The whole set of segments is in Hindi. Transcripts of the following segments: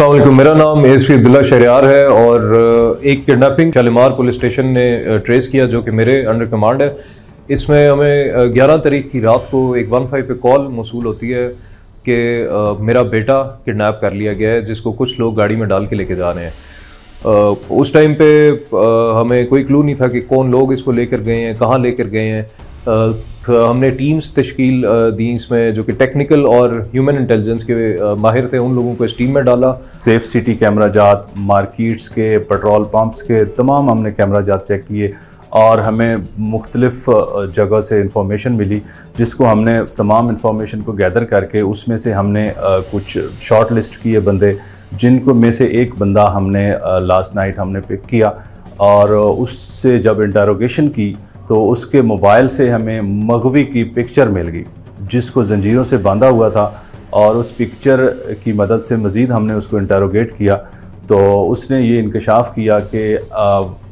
अल्लाम मेरा नाम एस पी अब्दुल्ला शरियार है और एक किडनैपिंग शालीमार पुलिस स्टेशन ने ट्रेस किया जो कि मेरे अंडर कमांड है। इसमें हमें 11 तारीख की रात को एक वन फाइव पे कॉल मौसू होती है कि मेरा बेटा किडनैप कर लिया गया है, जिसको कुछ लोग गाड़ी में डाल के लेके जा रहे हैं। उस टाइम पे हमें कोई क्लू नहीं था कि कौन लोग इसको लेकर गए हैं, कहाँ लेकर गए हैं। हमने टीम्स तश्कील दी इसमें जो कि टेक्निकल और ह्यूमन इंटेलिजेंस के माहिर थे, उन लोगों को इस टीम में डाला। सेफ़ सिटी कैमरा जात मार्केट्स के पेट्रोल पम्प्स के, तमाम हमने कैमरा जात चेक किए और हमें मुख्तलिफ़ जगह से इंफॉर्मेशन मिली, जिसको हमने तमाम इंफॉर्मेशन को गैदर करके उसमें से हमने कुछ शॉर्ट लिस्ट किए बंदे, जिनको में से एक बंदा हमने लास्ट नाइट हमने पिक किया और उससे जब इंटरोगेशन की तो उसके मोबाइल से हमें मगवी की पिक्चर मिल गई, जिसको जंजीरों से बांधा हुआ था और उस पिक्चर की मदद से मज़ीद हमने उसको इंटरोगेट किया। तो उसने ये इंकशाफ किया कि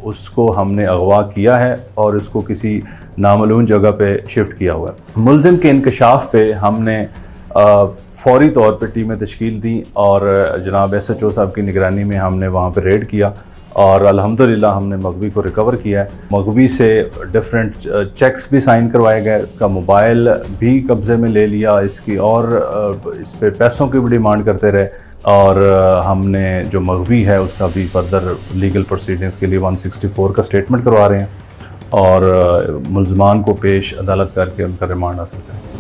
उसको हमने अगवा किया है और उसको किसी नामलून जगह पे शिफ्ट किया हुआ है। मुलजिम के इंकशाफ पे हमने फौरी तौर पे टीमें तश्कील दी और जनाब एस एच ओ साहब की निगरानी में हमने वहाँ पर रेड किया। और अल्हम्दुलिल्लाह हमने मगवी को रिकवर किया है। मगवी से डिफरेंट चेक्स भी साइन करवाए गए, का मोबाइल भी कब्ज़े में ले लिया, इसकी और इस पर पैसों की भी डिमांड करते रहे। और हमने जो मगवी है, उसका भी फर्दर लीगल प्रोसीडिंग्स के लिए 164 का स्टेटमेंट करवा रहे हैं। और मुलजमान को पेश अदालत करके उनका रिमांड हासिल करें।